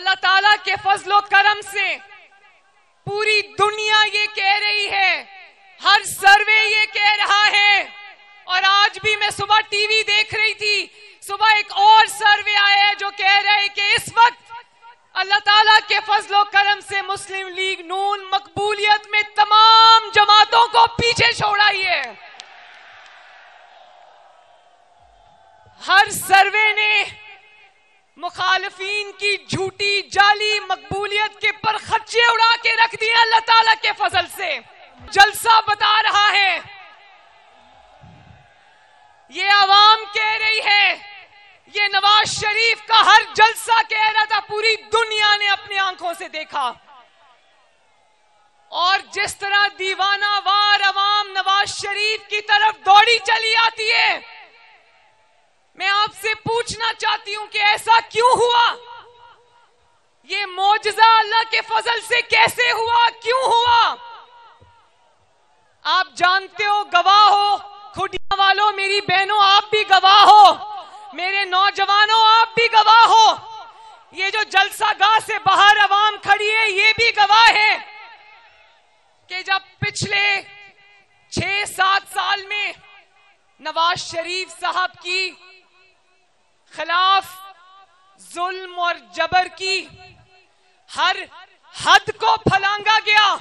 अल्लाह ताला के फजलो करम से पूरी दुनिया ये कह रही है, हर सर्वे ये कह रहा है। और आज भी मैं सुबह टीवी देख रही थी, सुबह एक और सर्वे आया है जो कह रहे हैं कि इस वक्त अल्लाह ताला के फजलो करम से मुस्लिम लीग नून मकबूलियत में तमाम जमातों को पीछे छोड़ाई है। हर सर्वे ने मुखालफीन की झूठी, जाली मकबूलियत के पर खच्चे उड़ा के रख दिए अल्लाह ताला के फजल से। जलसा बता रहा है। ये आवाम कह रही है, ये नवाज़ शरीफ का हर जलसा कह रहा था पूरी दुनिया ने अपनी आँखों से देखा। और जिस तरह दीवाना वार अवाम नवाज़ शरीफ की तरफ़ दौड़ी चली आती है मैं आपसे पूछना चाहती हूँ कि ऐसा क्यों हुआ? ये मोजा अल्लाह के फजल से कैसे हुआ? क्यों हुआ? आप जानते हो, गवाह हो। खुडिया वालों, मेरी बहनों, आप भी गवाह हो। मेरे नौजवानों, आप भी गवाह हो। ये जो जलसा गाह से बाहर आवाम खड़ी है, ये भी गवाह है कि जब पिछले छह सात साल में नवाज़ शरीफ साहब की खिलाफ जुल्म और जबर की हर हद को फलांगा गया।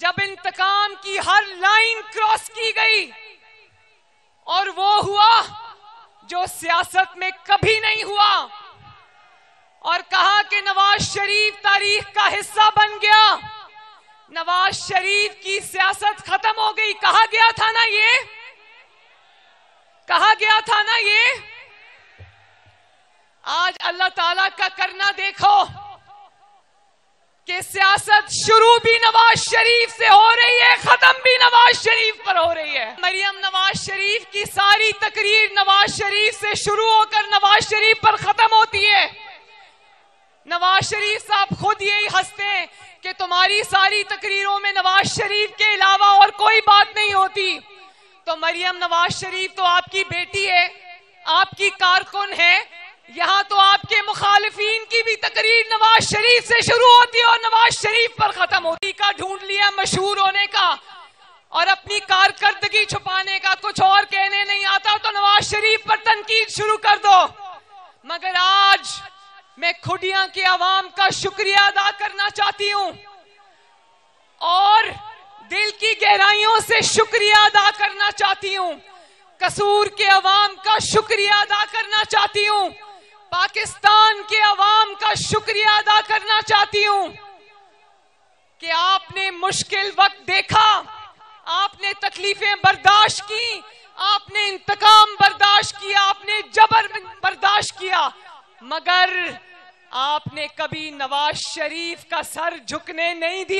जब इंतकाम की हर लाइन क्रॉस की गई और वो हुआ जो सियासत में कभी नहीं हुआ और कहा कि नवाज़ शरीफ तारीख का हिस्सा बन गया। नवाज़ शरीफ की सियासत खत्म हो गई। कहा गया था ना ये? कहा गया था ना ये? आज अल्लाह ताला का करना देखो कि सियासत शुरू भी नवाज़ शरीफ से हो रही है, खत्म भी नवाज़ शरीफ पर हो रही है। मरियम नवाज़ शरीफ की सारी तकरीर नवाज़ शरीफ से शुरू होकर नवाज़ शरीफ पर खत्म होती है। नवाज़ शरीफ साहब खुद यही हँसते हैं कि तुम्हारी सारी तकरीरों में नवाज़ शरीफ के अलावा और कोई बात नहीं होती। तो मरियम नवाज़ शरीफ तो आपकी बेटी है, आपकी कारकुन है यहाँ तो आपके मुखालिफिन की भी तकरीर नवाज़ शरीफ से शुरू होती है और नवाज़ शरीफ पर खत्म होती का ढूंढ लिया मशहूर होने का और अपनी कारकर्दगी छुपाने का कुछ और कहने नहीं आता तो नवाज़ शरीफ पर तनकीद शुरू कर दो। मगर आज मैं खुडिया के आवाम का शुक्रिया अदा करना चाहती हूँ और दिल की गहराइयों से शुक्रिया अदा करना चाहती हूँ। कसूर के अवाम का शुक्रिया अदा करना चाहती हूँ। पाकिस्तान के अवाम का शुक्रिया अदा करना चाहती हूँ कि आपने मुश्किल वक्त देखा, आपने तकलीफें बर्दाश्त की, आपने इंतकाम बर्दाश्त किया, आपने जबर बर्दाश्त किया, मगर आपने कभी नवाज़ शरीफ का सर झुकने नहीं दिया।